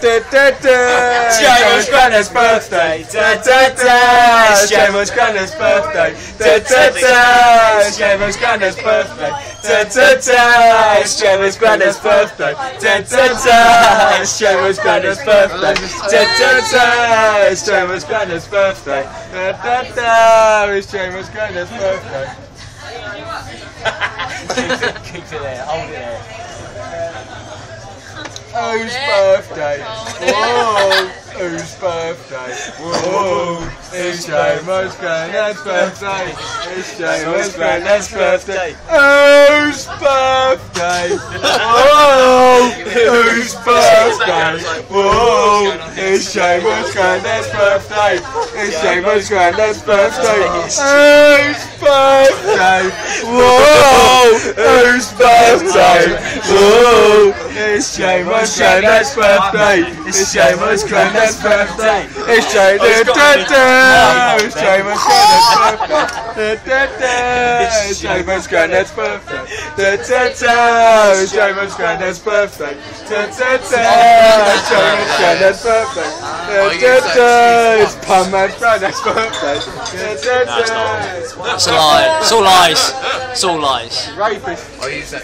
Da. Seamus Granda's birthday. Da, da, da. Seamus Granda's birthday. Da, da, da. Seamus Granda's birthday. Da, da, da. Seamus Granda's birthday. Da, da, da. Seamus Granda's birthday. Da, da, da. Seamus Granda's birthday. Da, da, da. It's Seamus Granda's birthday. Keep it there, hold it there. Whose birthday? Whoa! Whose birthday? Whoa! It's Seamus Grandad's birthday. It's Seamus Grandad's birthday. Whose birthday? Whoa! Whose birthday? Whoa! It's Seamus Grandad's birthday. It's Seamus Grandad's birthday. Whose birthday? Whoa! Whose birthday? Whoa! It's Seamus Grandad's birthday. It's Seamus Grandad's birthday. It's Seamus Grandad's oh, It's Seamus Grandad's birthday. Da, da, da. It's Seamus Grandad's birthday. Da, da, da. It's Seamus Grandad's birthday. Da, da, da. It's Punman's Grandad's birthday. Da, da, da. It's a lie. It's all lies. It's all lies. Rapist. I use that